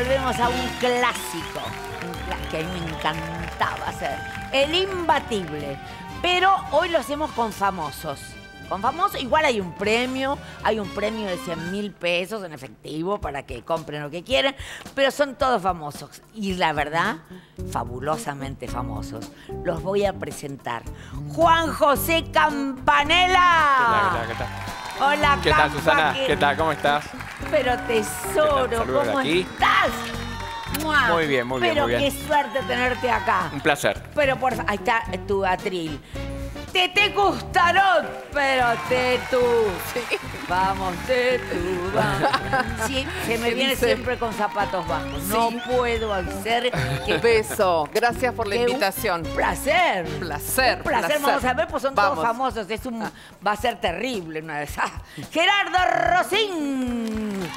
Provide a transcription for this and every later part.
volvemos a un clásico, que a mí me encantaba hacer, el imbatible. Pero hoy lo hacemos con famosos. Con famosos, igual hay un premio, hay un premio de 100 mil pesos en efectivo para que compren lo que quieran, pero son todos famosos. Y la verdad, fabulosamente famosos. Los voy a presentar. Juan José Campanella. ¿Qué tal? Hola, ¿Qué tal, Campa, Susana? que- ¿Qué tal? ¿Cómo estás? Pero tesoro, ¿Qué tal? ¿cómo aquí. estás? ¡Mua! Muy bien, muy bien, Pero muy bien. qué suerte tenerte acá. Un placer. Pero por ahí está tu atril. Tete Custarot, pero Tetu. Vamos, Tetu, vamos. Sí, se me ¿Qué viene dice? siempre con zapatos bajos. No puedo hacer que Beso. Gracias por la que un invitación. Placer. Placer, Un placer, placer. vamos a ver, pues son todos famosos. Es un, va a ser terrible una vez. Ah, Gerardo Rosín.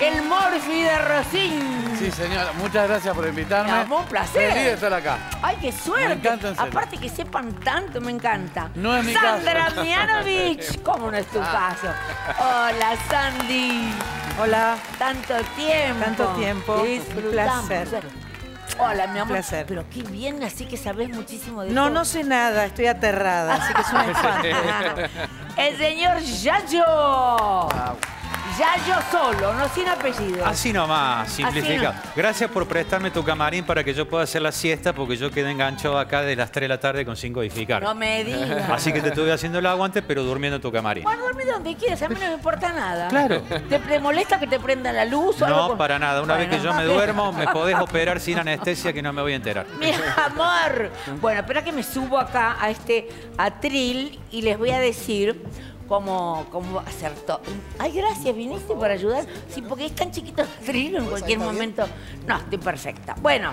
El Morphy de Rosín. Sí, señora, muchas gracias por invitarme. Amor, un placer. Feliz de estar acá. Ay, qué suerte. Me encanta, en serio. Aparte que sepan tanto, me encanta. No es mi Sandra caso. Mianovich. ¿Cómo no es tu Ah. caso? Hola, Sandy. Hola. Tanto tiempo. Tanto tiempo. Un placer. Hola, mi amor. placer. Pero qué bien, así que sabes muchísimo de No, todo. no sé nada, estoy aterrada, así que es un elefante. El señor Yayo. Yayo solo, no sin apellido. Así nomás, simplifica. Así Gracias por prestarme tu camarín para que yo pueda hacer la siesta, porque yo quedé enganchado acá de las 3 de la tarde con 5 edificar. No me digas. Así que te estuve haciendo el aguante, pero durmiendo en tu camarín. Bueno, dormir donde quieras, a mí no me importa nada. Claro. ¿Te molesta que te prenda la luz o algo? No, con- para nada. Una vez que yo me duermo, me podés operar sin anestesia que no me voy a enterar. Mi amor. Bueno, espera que me subo acá a este atril y les voy a decir cómo, cómo hacer todo. Ay, gracias, viniste para ayudar. Sí, porque es tan chiquito el en cualquier momento. No, estoy perfecta. Bueno.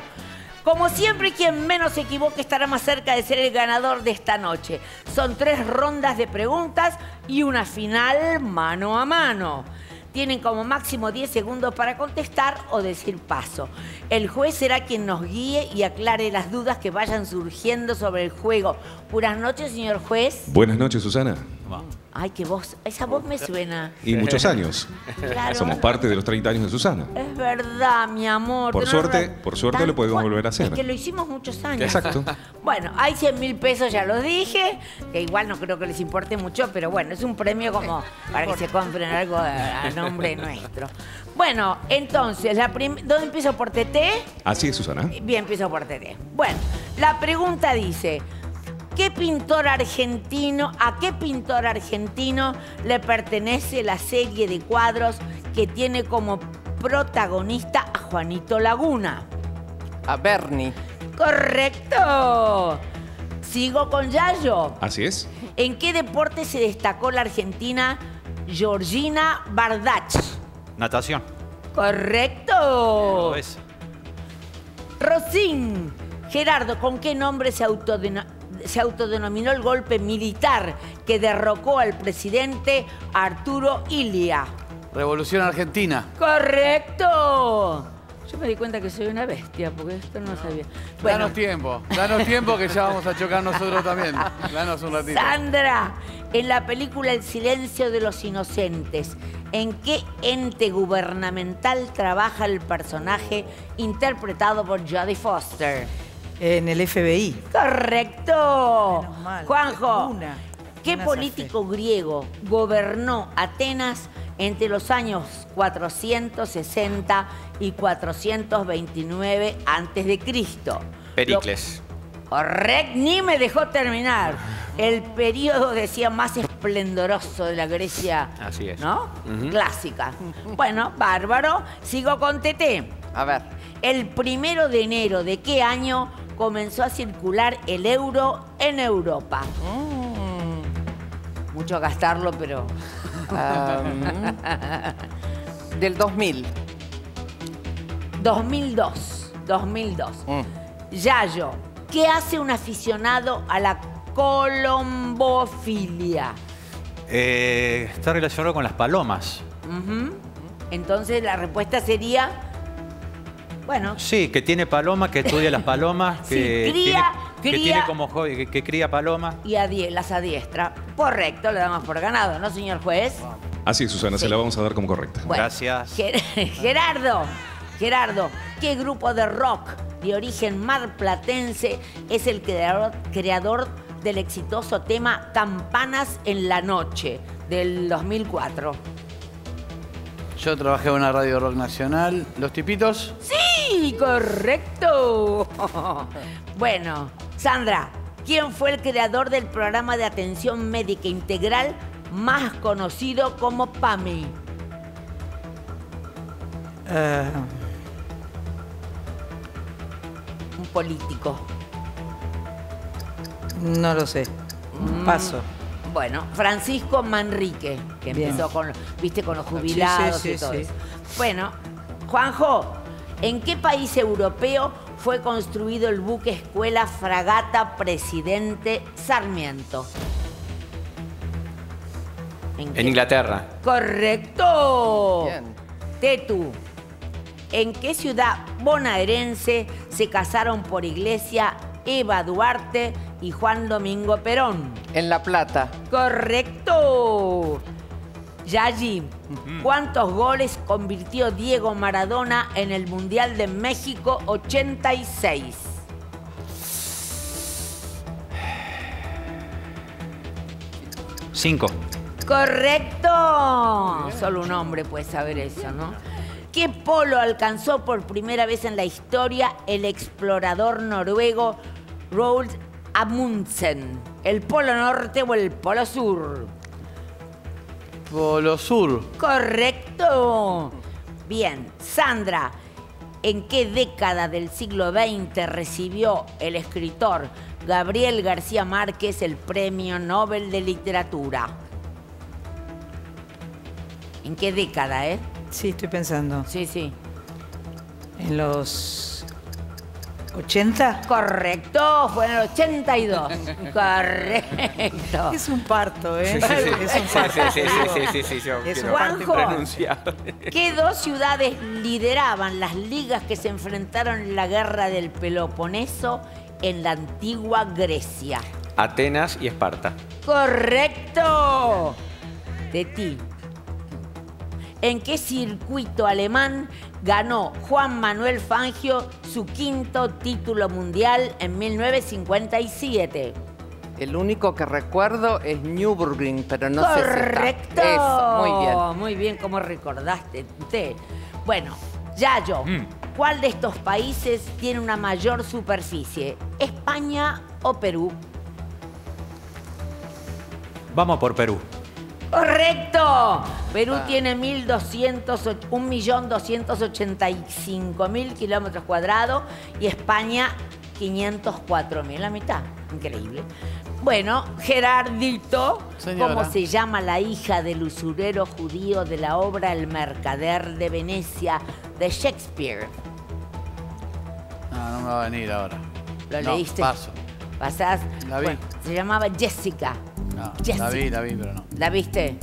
Como siempre, quien menos se equivoque estará más cerca de ser el ganador de esta noche. Son tres rondas de preguntas y una final mano a mano. Tienen como máximo 10 segundos para contestar o decir paso. El juez será quien nos guíe y aclare las dudas que vayan surgiendo sobre el juego. Buenas noches, señor juez. Buenas noches, Susana. Ay, qué voz. Esa voz me suena. Y muchos años. Claro. Somos parte de los 30 años de Susana. Es verdad, mi amor. Por suerte- por suerte Tan- lo podemos volver a hacer. Es que lo hicimos muchos años. Exacto. Bueno, hay 100 mil pesos, ya los dije, que igual no creo que les importe mucho, pero bueno, es un premio como para que se compren algo a, a nombre nuestro. Bueno, entonces, la prim- ¿dónde empiezo por TT? Así es, Susana. Bien, empiezo por TT. Bueno, la pregunta dice, ¿qué pintor argentino, a qué pintor argentino le pertenece la serie de cuadros que tiene como protagonista a Juanito Laguna? A Bernie. Correcto. Sigo con Yayo. Así es. ¿En qué deporte se destacó la argentina Georgina Bardach? Natación. Correcto. Es. Rosín. Gerardo, ¿con qué nombre se, autodeno- se autodenominó el golpe militar que derrocó al presidente Arturo Ilia? Revolución Argentina. Correcto. Yo me di cuenta que soy una bestia, porque esto no sabía. Bueno, Danos tiempo. Danos tiempo que ya vamos a chocar nosotros también. Danos un ratito. Sandra, en la película El silencio de los inocentes, ¿en qué ente gubernamental trabaja el personaje interpretado por Jodie Foster? En el FBI. Correcto. Menos mal. Juanjo, Una. ¿qué Una político griego gobernó Atenas entre los años 460 y 429 antes de Cristo? Pericles. Correcto, ni me dejó terminar. El periodo, decía, más esplendoroso de la Grecia. Así es. ¿No? Clásica. Bueno, bárbaro. Sigo con TT. A ver. El primero de enero de qué año comenzó a circular el euro en Europa? Mucho a gastarlo, pero. Um, del 2000. 2002. 2002. Mm. Yayo, ¿qué hace un aficionado a la colombofilia? Eh, está relacionado con las palomas. Entonces la respuesta sería, bueno, Sí, que tiene palomas, que estudia las palomas, Sí, que, cría- tiene, que tiene como hobby, que, que cría palomas. y adie- las adiestra. Correcto, le damos por ganado, ¿no, señor juez? Así es, Susana. Sí. Se la vamos a dar como correcta. Bueno, Gracias. Ger- Gerardo, Gerardo, ¿qué grupo de rock de origen marplatense es el creador, creador del exitoso tema Campanas en la Noche del 2004? Yo trabajé en una radio rock nacional. ¿Los tipitos? Sí, correcto. Bueno, Sandra, ¿quién fue el creador del programa de atención médica integral más conocido como PAMI? Eh, Un político. no lo sé. Mm. Paso. Bueno, Francisco Manrique, que Bien. empezó con, viste, con los jubilados sí, y todo sí. eso. Bueno, Juanjo, ¿en qué país europeo fue construido el buque escuela fragata Presidente Sarmiento? En Inglaterra. Correcto. Bien. Tetu, ¿en qué ciudad bonaerense se casaron por iglesia Eva Duarte y Juan Domingo Perón? En La Plata. Correcto. Yayi, ¿cuántos goles convirtió Diego Maradona en el Mundial de México 86? Cinco. Correcto. Solo un hombre puede saber eso, ¿no? ¿Qué polo alcanzó por primera vez en la historia el explorador noruego Roald Amundsen? ¿El polo norte o el polo sur? Polo Sur. Correcto. Bien, Sandra, ¿en qué década del siglo XX recibió el escritor Gabriel García Márquez el Premio Nobel de Literatura? ¿En qué década, eh? Sí, estoy pensando. Sí, sí. En los 80. Correcto, fue en el 82. Correcto. Es un parto, ¿eh? Sí, sí, sí. Es un Sí, parto. sí, sí, sí, sí, sí, sí, yo Es un. ¿Qué dos ciudades lideraban las ligas que se enfrentaron en la guerra del Peloponeso en la antigua Grecia? Atenas y Esparta. Correcto. De ti. ¿En qué circuito alemán ganó Juan Manuel Fangio su quinto título mundial en 1957? El único que recuerdo es Nürburgring, pero no sé si está. Correcto. Eso, muy bien. Muy bien, como recordaste. Te. Bueno, Yayo, Mm. ¿cuál de estos países tiene una mayor superficie? ¿España o Perú? Vamos por Perú. ¡Correcto! Perú Ah. tiene 1.285.000 kilómetros cuadrados y España 504.000, la mitad. Increíble. Bueno, Gerardito, Señora. ¿cómo se llama la hija del usurero judío de la obra El Mercader de Venecia de Shakespeare? No, no me va a venir ahora. ¿Lo No, leíste? paso. ¿Pasás? La vi. Bueno, se llamaba Jessica. No, la Jessica. vi, la vi, pero no. ¿La viste?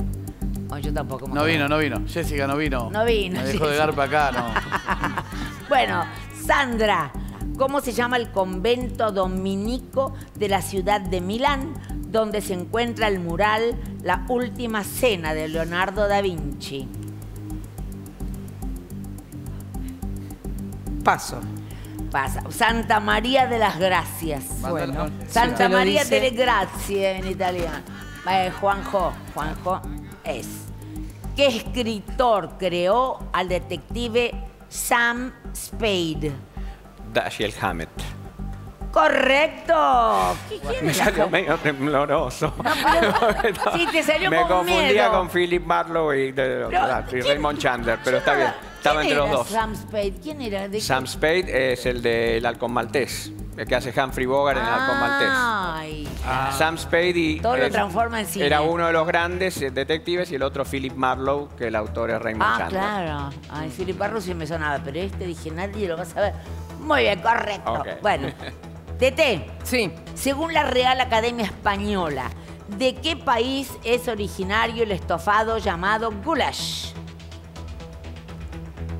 Oh, yo tampoco. me No vino, no vino. Jessica no vino. No vino, Me dejó de Jessica. garpa acá, no. Bueno, Sandra, ¿cómo se llama el convento dominico de la ciudad de Milán, donde se encuentra el mural La Última Cena de Leonardo da Vinci? Paso. Pasa. Santa María de las Gracias. Bueno, Santa María dice. delle Grazie en italiano. Eh, Juanjo, Juanjo es. ¿Qué escritor creó al detective Sam Spade? Dashiell Hammett. Correcto. ¿Qué- quién Me era? salió medio tembloroso. Sí, te salió Me con confundía miedo. con Philip Marlowe y, de- Pero, y ¿quién- Raymond Chandler, pero está bien. Estaba ¿quién entre los era dos. Sam Spade. ¿Quién era? ¿De Sam qué? Spade es el del Halcón Maltés, el que hace Humphrey Bogart en el Halcón Maltés. Ay, Sam Spade y, Todo lo transforma en cine. Era uno de los grandes eh, detectives y el otro Philip Marlowe, que el autor es Raymond Ah, Chandler. claro. Ay, Philip Barro sí me sonaba, pero este dije, nadie lo va a saber. Muy bien, correcto. Bueno, Tete, Sí, según la Real Academia Española, ¿de qué país es originario el estofado llamado goulash?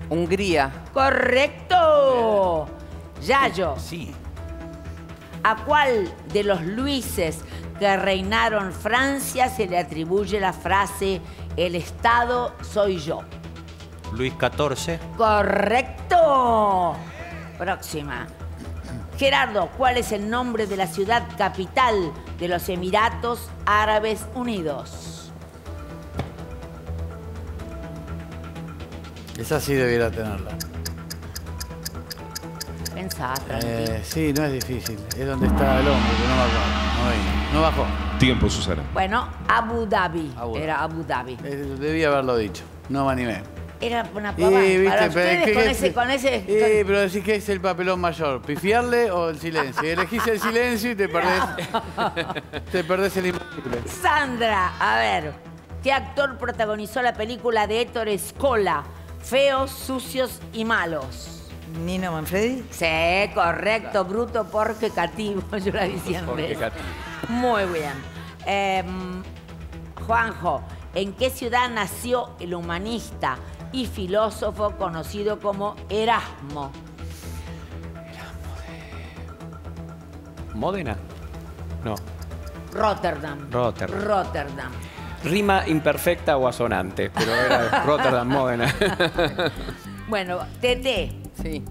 Hungría. Correcto. Yayo, Sí. ¿a cuál de los Luises que reinaron Francia se le atribuye la frase el Estado soy yo? Luis XIV. Correcto. Próxima. Gerardo, ¿cuál es el nombre de la ciudad capital de los Emiratos Árabes Unidos? Esa sí debiera tenerla. Pensá. Eh, sí, no es difícil. Es donde está el hombre, que no acuerdo. No, no bajó. Tiempo, Susana. Bueno, Abu Dhabi. Abu Dhabi. Era Abu Dhabi. Eh, Debía haberlo dicho. No me animé. Era una Y, pavada. viste, Para pero ustedes ¿qué- con qué- ese... Con ese Eh, pero decís que es el papelón mayor. ¿Pifiarle o el silencio? Elegís el silencio y te perdés. te perdés el imposible. Sandra, a ver. ¿Qué actor protagonizó la película de Héctor Escola? Feos, sucios y malos. Nino Manfredi. Sí, correcto, bruto, porque cativo, yo la vi siempre. Porque cativo. Muy bien. Em, Juanjo, ¿en qué ciudad nació el humanista y filósofo conocido como Erasmo? ¿Módena? No. Rotterdam. Rotterdam. Rotterdam. Rima imperfecta o asonante, pero era Rotterdam, Módena. Bueno, Tete, Sí.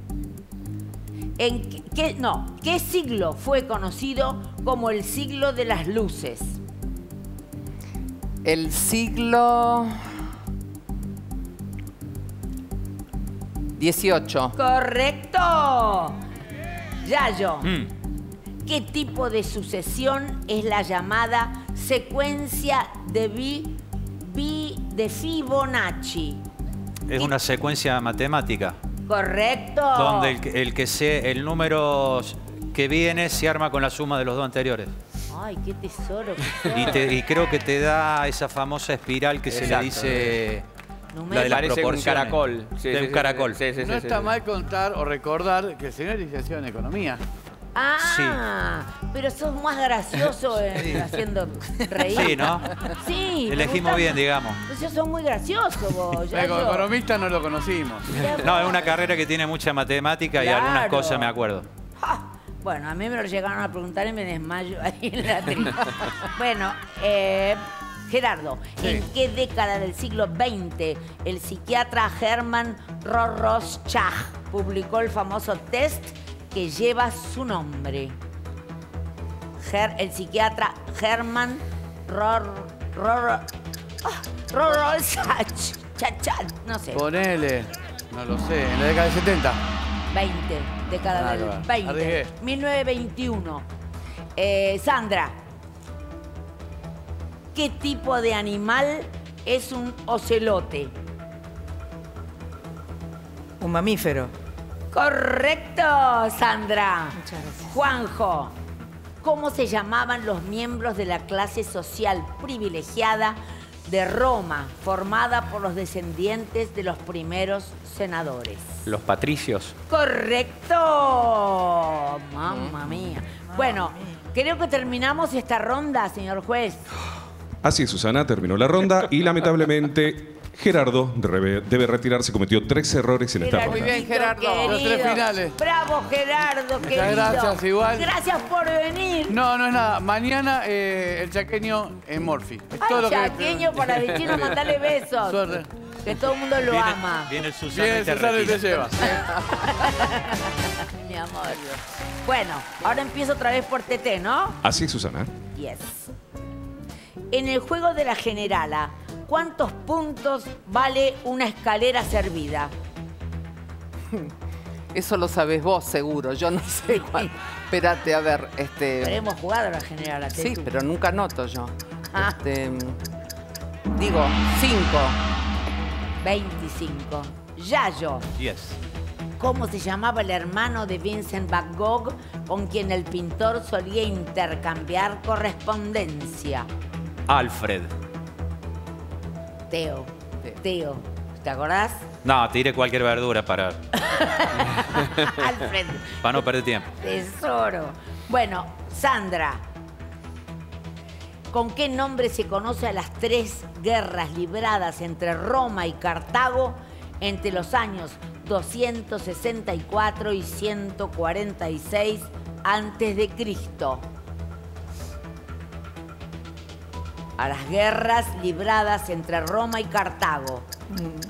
¿en qué, qué- no, qué siglo fue conocido como el siglo de las luces? El siglo XVIII. Correcto. Yayo, Mm. ¿qué tipo de sucesión es la llamada secuencia de Bi, Bi- de Fibonacci? Es una secuencia matemática Correcto. donde el, que- el que se, el número que viene se arma con la suma de los dos anteriores. Ay, qué tesoro. Y, sos. te- y creo que te da esa famosa espiral que se le Exacto. La de las Parece un caracol. Sí, De sí, un sí, caracol. sí, sí, sí, no sí, está sí. mal contar o recordar que el señor es licenciado en economía. Ah, pero sos más gracioso en- haciendo reír. Sí, ¿no? Sí. Elegimos gusta- bien, digamos. Entonces sos muy gracioso vos. Eh, como economista no lo conocimos. No, es una carrera que tiene mucha matemática y algunas cosas me acuerdo. Ja. Bueno, a mí me lo llegaron a preguntar y me desmayo ahí en la tribuna. bueno, eh, Gerardo, ¿en qué década del siglo XX el psiquiatra Hermann Rorschach publicó el famoso test que lleva su nombre? Ger- el psiquiatra Hermann Ror, Ror, ah, Rorschach, Chachach, no sé. Ponele, no lo sé, en la década del 70. 20, década Ah, del claro. 20. Arriesgué. 1921. Eh, Sandra, ¿qué tipo de animal es un ocelote? Un mamífero. Correcto, Sandra. Muchas gracias. Juanjo, ¿cómo se llamaban los miembros de la clase social privilegiada de Roma, formada por los descendientes de los primeros senadores? Los patricios. Correcto. Mamma mía. Bueno, creo que terminamos esta ronda, señor juez. Así es, Susana, terminó la ronda y lamentablemente Gerardo debe, debe retirarse. Cometió tres errores en esta ronda. bien, Gerardo. querido. Los tres finales. Bravo, Gerardo, querido. gracias, igual. Gracias por venir. No, no es nada. Mañana eh, el chaqueño en Morphy. Es todo Ay, lo que- chaqueño para vecino, mandale besos. Suerte. Que todo el mundo lo Viene, ama. viene el Susana Bien, y te César y te lleva. Mi amor. Bueno, ahora empiezo otra vez por TT, ¿no? Así es, Susana. Yes. En el juego de la generala, ¿cuántos puntos vale una escalera servida? Eso lo sabes vos, seguro. Yo no sé cuál. Espérate, a ver, Pero este. hemos jugado a la generala. Sí, pero nunca noto yo. Ah. Este. Digo, cinco. 25. Yayo. Yes. ¿Cómo se llamaba el hermano de Vincent Van Gogh con quien el pintor solía intercambiar correspondencia? Alfred. Teo. Teo. ¿Te acordás? No, tire cualquier verdura para, Alfred. para no perder tiempo. Tesoro. Bueno, Sandra. ¿Con qué nombre se conoce a las tres guerras libradas entre Roma y Cartago entre los años 264 y 146 antes de Cristo? A las guerras libradas entre Roma y Cartago.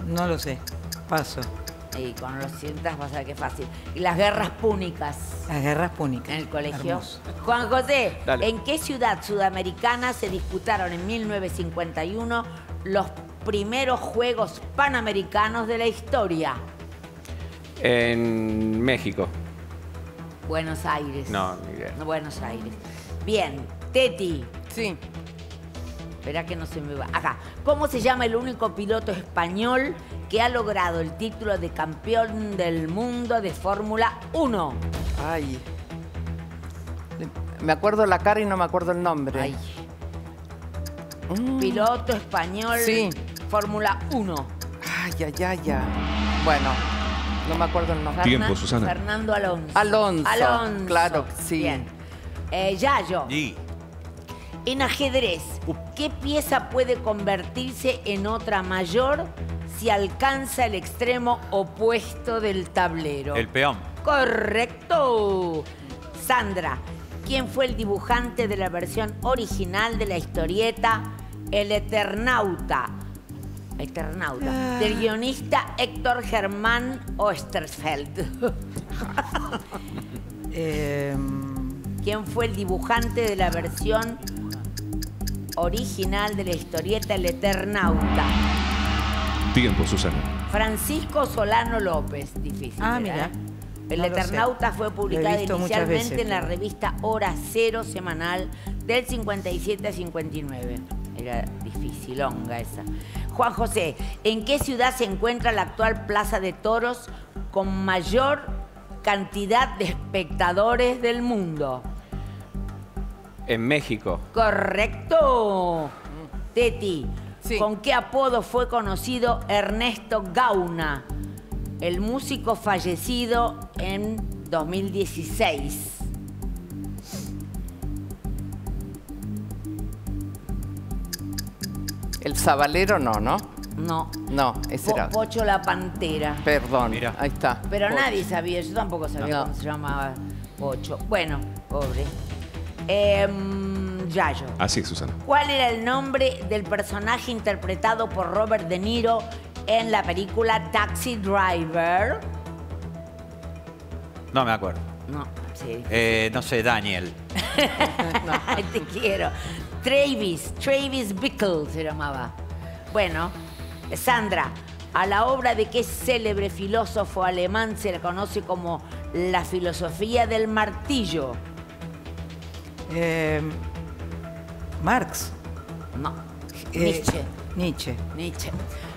No lo sé. Paso. Y con los sientas vas a ver qué fácil. Y las guerras púnicas Las guerras púnicas. en el colegio. Hermoso. Juan José, Dale. ¿en qué ciudad sudamericana se disputaron en 1951 los primeros Juegos Panamericanos de la historia? En México. Buenos Aires. No, ni idea. Buenos Aires. Bien, Teti. Sí. Espera que no se me va. Acá. ¿Cómo se llama el único piloto español que ha logrado el título de campeón del mundo de Fórmula 1? Ay. Me acuerdo la cara y no me acuerdo el nombre. Ay. Mm. Piloto español. Sí. Fórmula 1. Ay, ay, ay, ay. Bueno, no me acuerdo el nombre. Tiempo, Susana. Fernando Alonso. Alonso, Alonso. claro, sí. Bien. Eh, Yayo. Y En ajedrez, ¿qué pieza puede convertirse en otra mayor si alcanza el extremo opuesto del tablero? el peón. Correcto. Sandra, ¿quién fue el dibujante de la versión original de la historieta El Eternauta? Eternauta. Del guionista Héctor Germán Osterfeld. Eh, ¿Quién fue el dibujante de la versión original de la historieta El Eternauta? Tiempo, Susana. Francisco Solano López. Difícil. Ah, ¿verdad? mira. El No. Eternauta fue muchas inicialmente en la revista Hora Cero semanal del 57 a 59. Era dificilonga esa. Juan José, ¿en qué ciudad se encuentra la actual Plaza de Toros con mayor cantidad de espectadores del mundo? En México. Correcto. Teti, Sí. ¿con qué apodo fue conocido Ernesto Gauna, el músico fallecido en 2016? El sabalero no, ¿no? No. No, ese Po- era. Pocho la Pantera. Perdón, Mira. ahí está. Pero Pocho. nadie sabía, yo tampoco sabía No. cómo se llamaba Pocho. Bueno, pobre. Em, Yayo. Así es, Susana. ¿Cuál era el nombre del personaje interpretado por Robert De Niro en la película Taxi Driver? No me acuerdo. No, sí. Eh, no sé, Daniel. Te quiero. Travis, Travis Bickle se llamaba. Bueno, Sandra, a la obra de qué célebre filósofo alemán se le conoce como la filosofía del martillo. Eh, Marx. No, Eh, Nietzsche. Nietzsche. Nietzsche.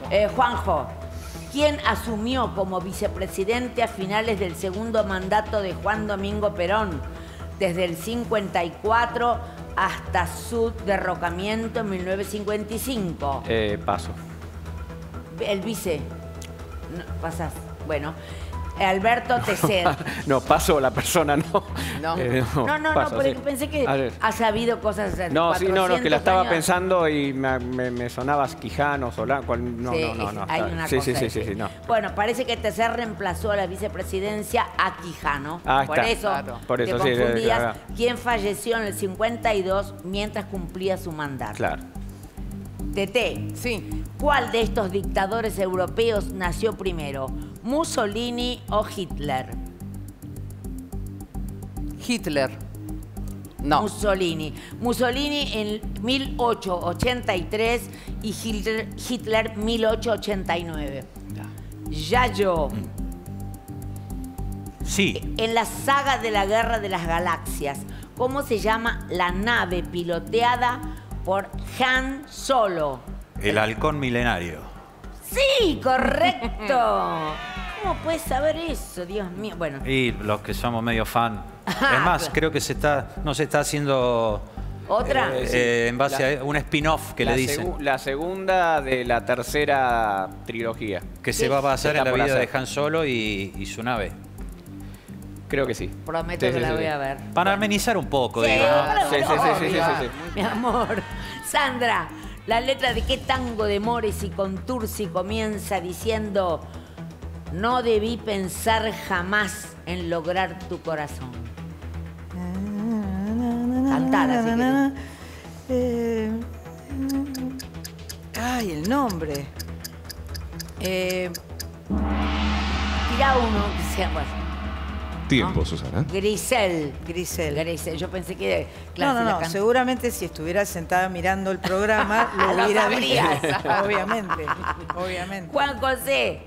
Eh, Juanjo, ¿quién asumió como vicepresidente a finales del segundo mandato de Juan Domingo Perón, desde el 54 hasta su derrocamiento en 1955? Eh, paso. El vice. No, pasás. Bueno. Alberto Tecer. No, paso la persona, no. No. Eh, No, no, paso, no, pero sí. pensé que A ver. ha sabido cosas de No, sí, no, no, que 400 la estaba años. pensando y me, me, me sonaba Quijano, Solán. cual- No, Sí, no, no, no. hay está- una sí, cosa sí, sí, sí, no. Bueno, parece que Tecer reemplazó a la vicepresidencia a Quijano. Ah, por está. eso, Claro. Por te eso sí, confundías. claro. ¿Quién falleció en el 52 mientras cumplía su mandato? Claro. Tete, Sí. ¿cuál de estos dictadores europeos nació primero? ¿Mussolini o Hitler? Hitler. No. Mussolini. Mussolini en 1883 y Hitler, Hitler 1889. Yayo. Sí. En la saga de la Guerra de las Galaxias, ¿cómo se llama la nave piloteada por Han Solo? El halcón milenario. Sí, correcto. ¿Cómo puedes saber eso, Dios mío? Bueno, Y los que somos medio fan. Es más, creo que se está, no se está haciendo otra. Eh, eh, en base a un spin-off que le dicen. segu- la segunda de la tercera trilogía. Que se va a basar en la vida de. Han Solo y, y su nave. Creo que sí. Prometo Sí, que sí, la sí, voy a ver. Para amenizar un poco, Sí, digo, ¿no? sí, sí, sí, sí. Mi amor. Sandra, la letra de qué tango de Mores y Contursi comienza diciendo no debí pensar jamás en lograr tu corazón. Querés. Eh, ay, el nombre. Eh, Tira uno que sea, bueno. Tiempo, Susana. Grisel. Grisel. Grisel. Yo pensé que. No, claro, no, si no. Seguramente si estuviera sentada mirando el programa, lo hubiera sabrías. visto. Obviamente. Obviamente. Juan José.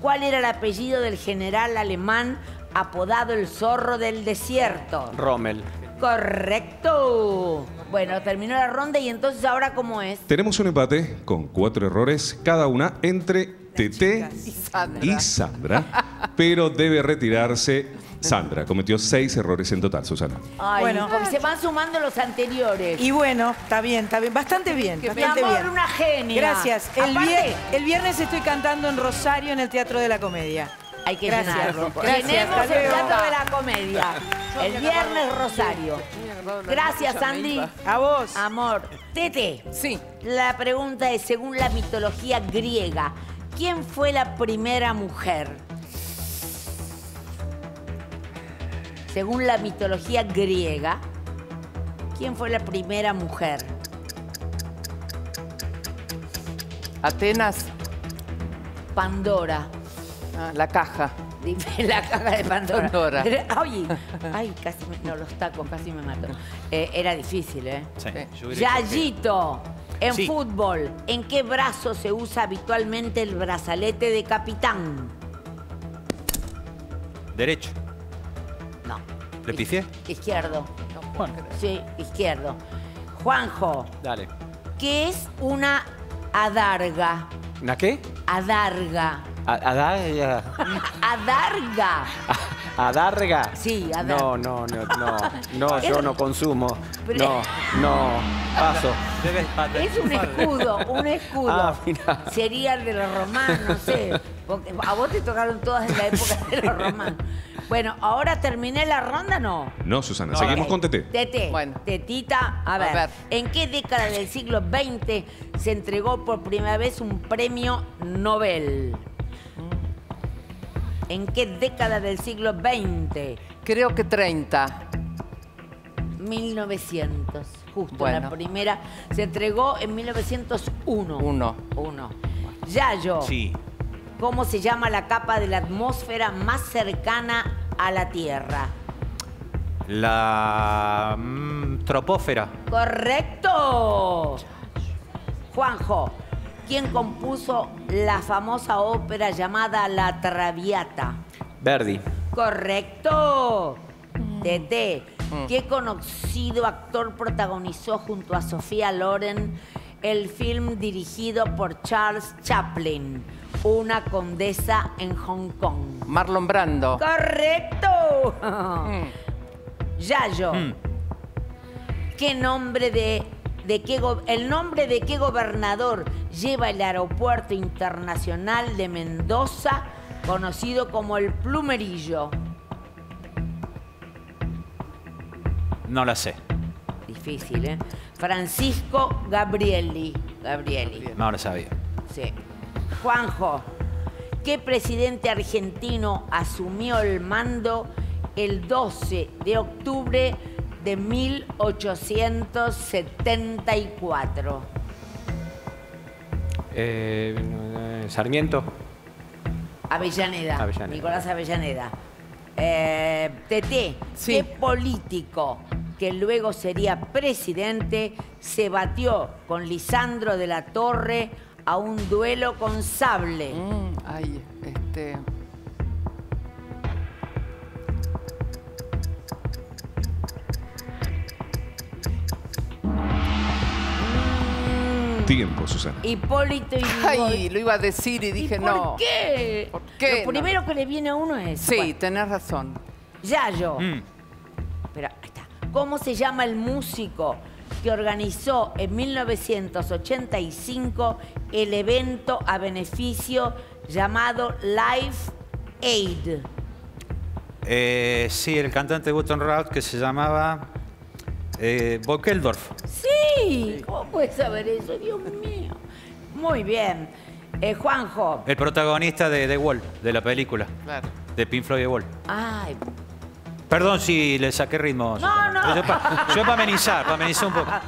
¿Cuál era el apellido del general alemán apodado el zorro del desierto? Rommel. Correcto. Bueno, terminó la ronda y entonces ahora cómo es. Tenemos un empate con cuatro errores cada una entre Tete y Sandra, pero debe retirarse Sandra. Cometió seis errores en total, Susana. Ay, Bueno. porque se van sumando los anteriores. Y bueno, está bien, está bien. Bastante bien, Mi bastante amor, bien. una genia. Gracias. El, Aparte, vier- el viernes estoy cantando en Rosario en el Teatro de la Comedia. Hay que Gracias. llenarlo. Gracias, Tenemos el. Teatro de la Comedia. El viernes Rosario. Gracias, Andy. A vos. Amor. Tete. Sí. La pregunta es, según la mitología griega, ¿quién fue la primera mujer? Según la mitología griega, ¿quién fue la primera mujer? Atenas, Pandora. ah, la caja. Dime la caja de Pandora. Pandora. Ay, ay, casi me, no, los tacos casi me mató. Eh, era difícil, ¿eh? Sí, Yayito, en Sí. fútbol, ¿en qué brazo se usa habitualmente el brazalete de capitán? Derecho. ¿Le pifié? Izquierdo. Sí, izquierdo. Juanjo, Dale. ¿qué es una adarga? ¿Una qué? Adarga. A- Adarga. Adarga. ¿Adarga? Sí, adarga. No, no, no, no. No, yo no consumo. No, no. Paso. Debes Es un escudo, un escudo. Ah. Sería el de los romanos, no sé. Porque a vos te tocaron todas en la época de los romanos. Bueno, ahora terminé la ronda, ¿no? No, Susana, seguimos con Tete. Tete. Bueno. Tetita, a ver, ver. ¿En qué década del siglo XX se entregó por primera vez un premio Nobel? ¿En qué década del siglo XX? Creo que 30. 1900. Justo Bueno. la primera. Se entregó en 1901. Uno. Uno. Yayo. Sí. ¿Cómo se llama la capa de la atmósfera más cercana a la Tierra? La mm, tropósfera. ¡Correcto! Juanjo, ¿quién compuso la famosa ópera llamada La Traviata? Verdi. ¡Correcto! Tete, ¿qué conocido actor protagonizó junto a Sofía Loren el film dirigido por Charles Chaplin, Una condesa en Hong Kong? Marlon Brando. ¡Correcto! Mm. Yayo. Mm. ¿Qué nombre de, de qué el nombre de qué gobernador lleva el aeropuerto internacional de Mendoza, conocido como el Plumerillo? No la sé. Difícil, ¿eh? Francisco Gabrieli. Gabrieli. No sabía. Sí. Juanjo, ¿qué presidente argentino asumió el mando el 12 de octubre de 1874? Eh, eh, Sarmiento. Avellaneda. Avellaneda. Nicolás Avellaneda. Eh, Tete, Sí. ¿qué político que luego sería presidente se batió con Lisandro de la Torre a un duelo con sable? Mm, ay, este. Tiempo, Susana. Hipólito y Ay, lo iba a decir y ¿Y dije por no. qué? ¿Por qué Lo no? primero que le viene a uno es. Sí, bueno, tenés razón. Yayo. Mm. ¿Cómo se llama el músico que organizó en 1985 el evento a beneficio llamado Life Aid? Eh, sí, el cantante de Button Rock que se llamaba eh. Sí, ¿cómo puedes saber eso? Dios mío. Muy bien. Eh, Juanjo. El protagonista de The Wall, de la película. Claro. De Pink Floyd The Wall. Ay, Perdón si le saqué ritmo. No, no. Yo para amenizar, para amenizar un poco.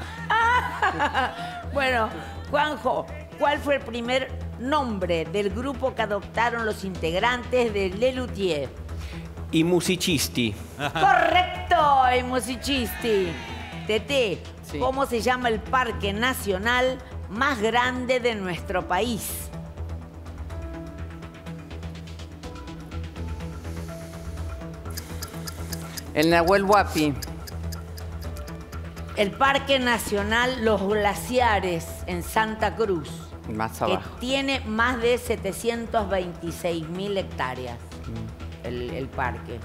Bueno, Juanjo, ¿cuál fue el primer nombre del grupo que adoptaron los integrantes de Le Luthier. I musicisti. Correcto, i musicisti. Tete, Sí. ¿cómo se llama el parque nacional más grande de nuestro país? El Nahuel Huapi. El Parque Nacional Los Glaciares en Santa Cruz, Más que abajo. tiene más de 726 mil hectáreas. El, el parque.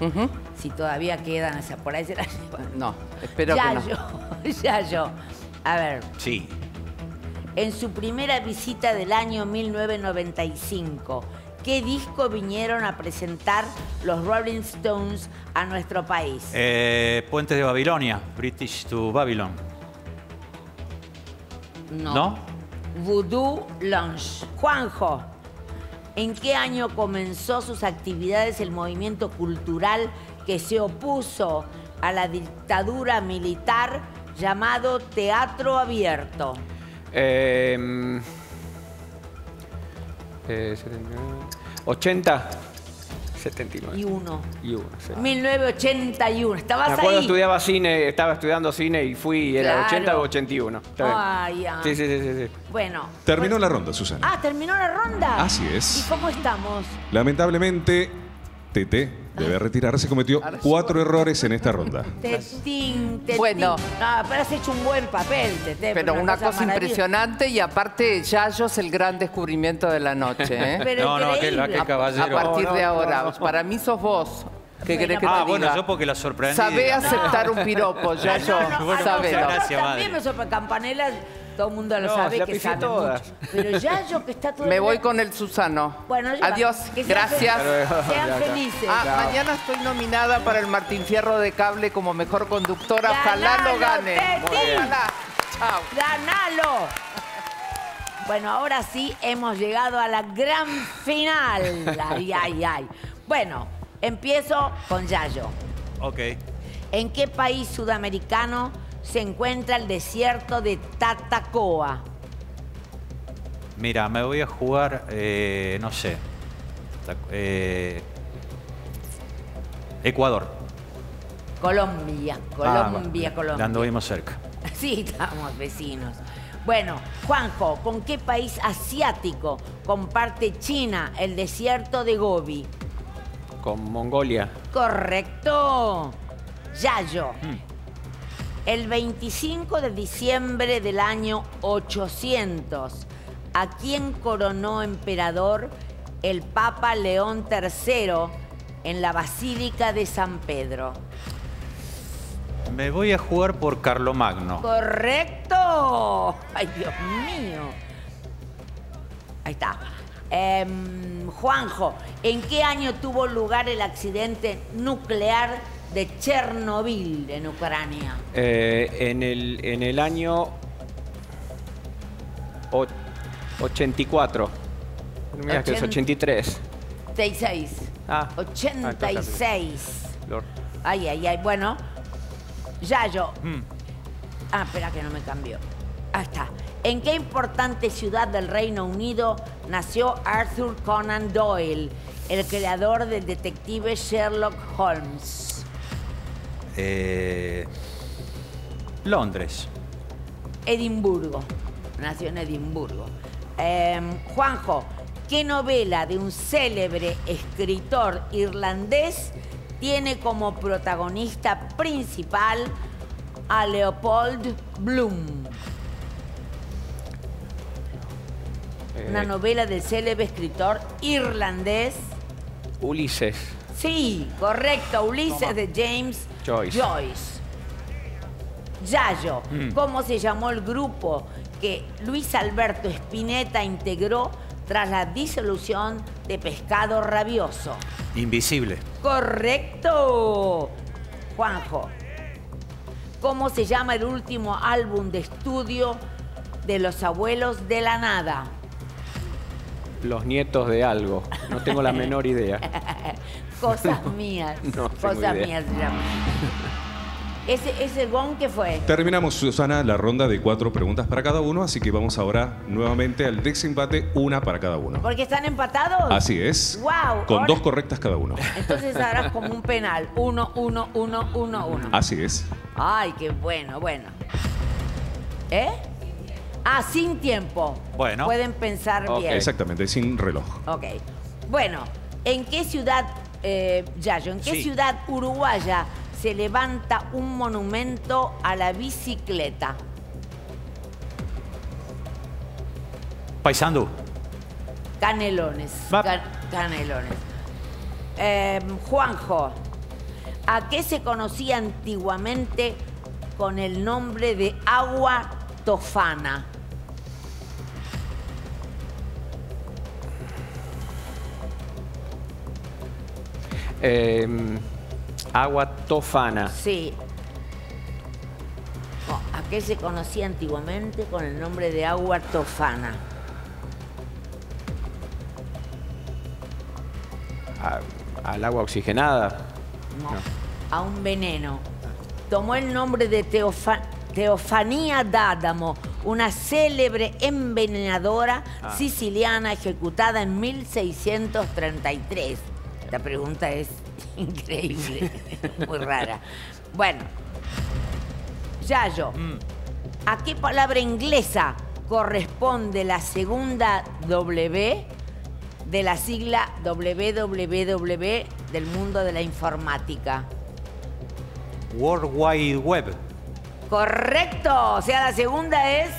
Si todavía quedan, o sea, por ahí se la llevan. No, espero que no. Yayo, Yayo. A ver, Sí. en su primera visita del año 1995, ¿qué disco vinieron a presentar los Rolling Stones a nuestro país? Eh, Puentes de Babilonia, British to Babylon. ¿No? Voodoo Lounge. Juanjo, ¿en qué año comenzó sus actividades el movimiento cultural que se opuso a la dictadura militar llamado Teatro Abierto? Eh, eh, 79, 80. 79. Y uno. Y uno, sí. 1981. Me ¿Estabas acuerdo ahí? estudiaba cine, estaba estudiando cine y fui, era Claro. 80 o 81. Está bien. Ay, ay. Sí, sí, sí, sí, sí. Bueno. Terminó pues- la ronda, Susana. Ah, terminó la ronda. Así es. ¿Y cómo estamos? Lamentablemente, Tete debe retirarse. Cometió cuatro errores en esta ronda. Tetín, tetín. Bueno. No, pero has hecho un buen papel, Tete. Pero una cosa impresionante y aparte Yayo es el gran descubrimiento de la noche. ¿eh? Pero No, no, aquel, aquel a caballero. partir No, de ahora. no, no. Para mí sos vos. ¿Qué Bueno, querés que Ah, te bueno, diga? yo porque la sorprendí. Sabé aceptar un piropo, Yayo. No, no, Bueno, ah, no, Sabelo. gracias, también madre. me sopa Campanella, todo el mundo lo No, sabe la que pifié sabe todas. mucho. Pero ya yo que está todo Me el voy día- con el Susano. Bueno, ya va. Adiós. Que sean Gracias. Sean felices. Ah, mañana estoy nominada para el Martín Fierro de Cable como mejor conductora. Ojalá Ganalo, lo gane. Teti. Ojalá. Chao. ¡Ganalo! Bueno, ahora sí hemos llegado a la gran final. Ay, ay, ay. Bueno, empiezo con Yayo. Ok. ¿En qué país sudamericano se encuentra el desierto de Tatacoa? Mira, me voy a jugar, eh, no sé. Eh, Ecuador. Colombia, Ah, Colombia, va. Colombia. Anduvimos cerca. Sí, estamos vecinos. Bueno, Juanjo, ¿con qué país asiático comparte China el desierto de Gobi? Con Mongolia. Correcto. Yayo. El 25 de diciembre del año 800, ¿a quién coronó emperador el Papa León III en la Basílica de San Pedro? Me voy a jugar por Carlomagno. ¡Correcto! ¡Ay, Dios mío! Ahí está. Em, Juanjo, ¿en qué año tuvo lugar el accidente nuclear de Chernobyl en Ucrania? Eh, en, el, en el año o- 84. Mira que es Ochenta- 83. 86. Ah. 86. Lord. Ay, ay, ay. Bueno, Yayo. Mm. Ah, espera que no me cambió. Ah, está. ¿En qué importante ciudad del Reino Unido nació Arthur Conan Doyle, el creador del detective Sherlock Holmes? Eh, Londres. Edimburgo. Nació en Edimburgo. Em, Juanjo, ¿qué novela de un célebre escritor irlandés tiene como protagonista principal a Leopold Bloom? Una Eh, novela del célebre escritor irlandés. Ulises. Sí, correcto, Ulises de James Joyce. Joyce. Yayo, Mm. ¿cómo se llamó el grupo que Luis Alberto Spinetta integró tras la disolución de Pescado Rabioso? Invisible. Correcto. Juanjo, ¿cómo se llama el último álbum de estudio de los abuelos de la nada? Los nietos de algo. No tengo la menor idea. Cosas mías. No Cosas mías se llama. Ese, ese gong que fue. Terminamos, Susana, la ronda de cuatro preguntas para cada uno, así que vamos ahora nuevamente al desempate, una para cada uno. Porque están empatados. Así es. Wow. Con ahora- dos correctas cada uno. Entonces harás como un penal. Uno, uno, uno, uno, uno. Así es. Ay, qué bueno, bueno. ¿Eh? Ah, sin tiempo. Bueno. Pueden pensar Ok. bien. Exactamente, sin reloj. Ok. Bueno, ¿en qué ciudad, eh, Yayo, en qué Sí. ciudad uruguaya se levanta un monumento a la bicicleta? Paisandú. Canelones. Can- canelones. Eh, Juanjo, ¿a qué se conocía antiguamente con el nombre de agua tofana? Eh, agua tofana. Sí. No, ¿A qué se conocía antiguamente con el nombre de agua tofana? A- al agua oxigenada. No, a un veneno. Tomó el nombre de Teofa- Teofanía d'Adamo, una célebre envenenadora siciliana ejecutada en 1633. Esta pregunta es increíble, muy rara. Bueno, Yayo, ¿a qué palabra inglesa corresponde la segunda W de la sigla WWW del mundo de la informática? World Wide Web. Correcto, o sea, la segunda es...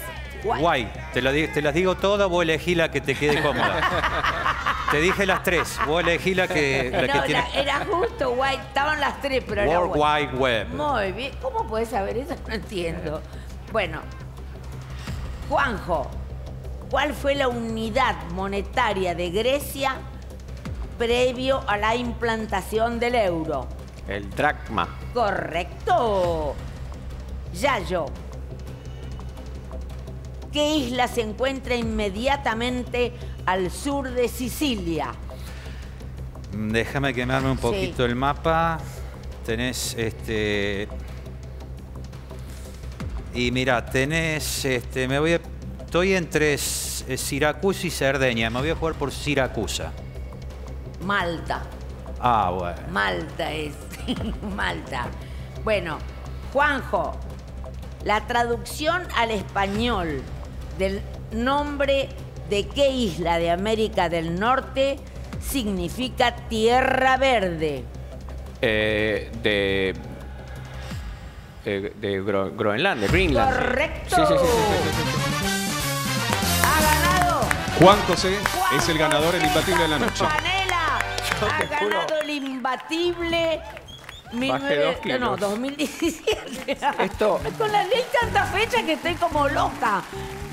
Guay. Guay. Te, lo di- te las digo todas, vos elegí la que te quede cómoda. te dije las tres, vos elegí la que, la No, que tiene... la- era justo, guay. Estaban las tres, pero era World guay. Wide Web. Muy bien. ¿Cómo puedes saber eso? No entiendo. Bueno, Juanjo, ¿cuál fue la unidad monetaria de Grecia previo a la implantación del euro? El dracma. Correcto. Yayo. ¿Qué isla se encuentra inmediatamente al sur de Sicilia? Déjame quemarme un Sí. poquito el mapa. Tenés este. Y mira, tenés. Este, me voy a- Estoy entre eh, Siracusa y Cerdeña. Me voy a jugar por Siracusa. Malta. Ah, bueno. Malta es. Malta. Bueno, Juanjo, la traducción al español del nombre de qué isla de América del Norte significa Tierra Verde. Eh, de. eh, de Gro- Groenlandia, Greenland. Correcto. Sí, sí, sí, sí, sí, sí, sí. Ha ganado. Juan José Juan es el ganador, el imbatible de la noche. Campanella. Ha te juro. ganado el imbatible. Bajé dos kilos. no, 2017. Esto- Con la ley tanta fecha que estoy como loca.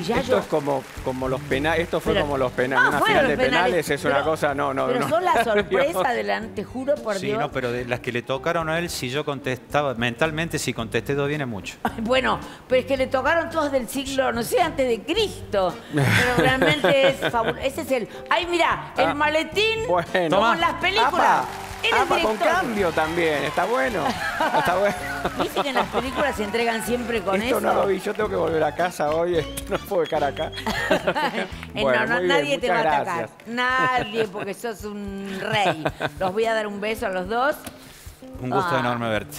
Ya Esto yo. es como, como los penales. Esto fue Pero- como los penales. Una final de penales, es una pero- cosa. No, no, Pero no. son la sorpresa de la. Te juro por Sí, Dios. no, pero de las que le tocaron a él, si yo contestaba mentalmente, si contesté dos, viene mucho. Ay, Bueno, pero es que le tocaron todos del siglo, no sé, antes de Cristo. Pero realmente es fabuloso. Ese es el. ¡Ay, mira! El Ah, maletín. bueno. En las películas. Apa, Eres apa, con cambio también. Está bueno. Está bueno. ¿Viste que en las películas se entregan siempre con Esto eso? no lo vi. Yo tengo que volver a casa hoy. Esto no puedo dejar acá. Eh, Bueno, no, no, bien, nadie te va a atacar. Nadie, porque sos un rey. Los voy a dar un beso a los dos. Un gusto Ah. enorme verte.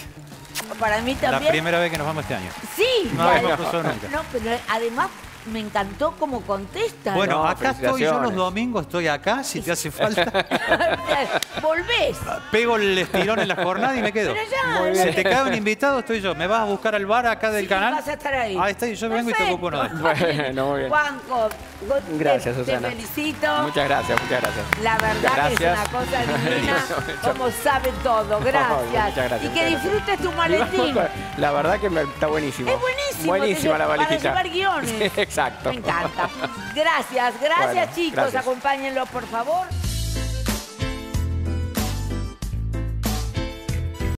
Para mí La también. primera vez que nos vamos este año. Sí, No además- cruzado nunca. no, pero además me encantó cómo contestan. Bueno, No, acá estoy yo los domingos, estoy acá, si te hace falta. Volvés. Pego el estirón en la jornada y me quedo. Pero ya, Muy ya. Si te cae un invitado, estoy yo. ¿Me vas a buscar al bar acá del Sí, canal? vas a estar ahí. Ahí está, yo vengo y te ocupo uno de estos. Bueno, muy bien. Juanjo, te- Gracias, te, Susana. felicito. Muchas gracias, muchas gracias. La verdad que es una cosa divina, como sabe todo. Gracias. Muchas gracias, Y que disfrutes tu maletín. La verdad que me- está buenísimo. Es buenísimo. Buenísima te- la valijita. Para llevar guiones. Sí, exacto. Me encanta. Gracias, gracias Bueno, chicos. Acompáñenlo, por favor.